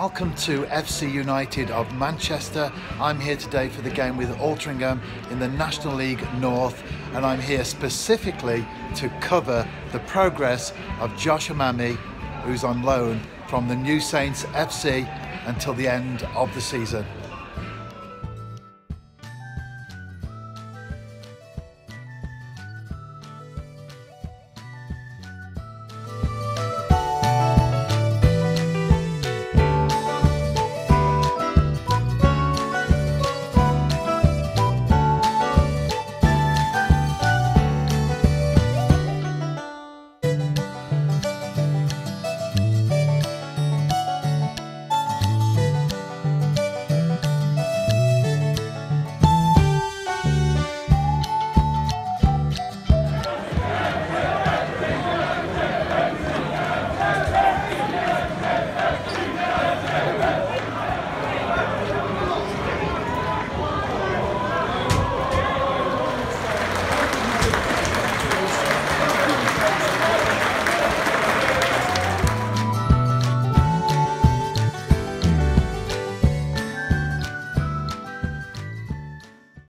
Welcome to FC United of Manchester. I'm here today for the game with Altrincham in the National League North and I'm here specifically to cover the progress of Josh Amami, who's on loan from the New Saints FC until the end of the season.